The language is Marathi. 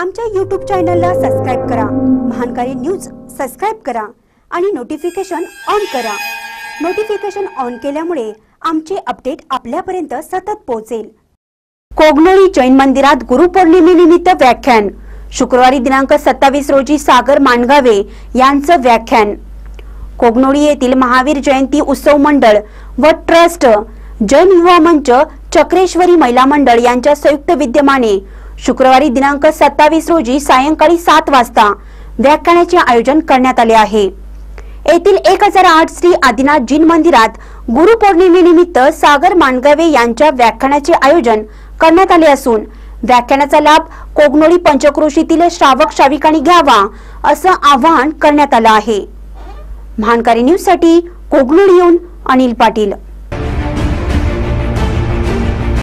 आमच्या यूट्यूब चॅनलला सबस्क्राईब करा. महानकारी न्यूज सबस्क्राईब करा आणि नोटिफिकेशन ऑन करा. नोटिफिकेशन ऑन केल्यामुळे आमचे अपडेट आपल्यापर्यंत सतत पोहोचेल. कोगनोळी जैन मंदिरात गुरुपौर्णिमेनिमित्त व्याख्यान. शुक्रवारी दिनांक सत्तावीस रोजी सागर मानगावे यांचं व्याख्यान. कोगनोळी येथील महावीर जयंती उत्सव मंडळ व ट्रस्ट जैन युवा मंच चक्रेश्वरी महिला मंडळ यांच्या संयुक्त विद्यमाने शुक्रवारी दिनांक सत्तावीस रोजी सायंकाळी सात वाजता व्याख्यानाचे आयोजन करण्यात आले आहे. येथील एक हजार आठ श्री आदिनाथ जीन मंदिरात गुरुपौर्णिमेनिमित्त सागर मानगावे यांच्या व्याख्यानाचे आयोजन करण्यात आले असून व्याख्यानाचा लाभ कोगनोळी पंचक्रोशीतील श्रावक श्राविकांनी घ्यावा असं आवाहन करण्यात आलं आहे. महानकारी न्यूजसाठी कोगनोळी येऊन अनिल पाटील.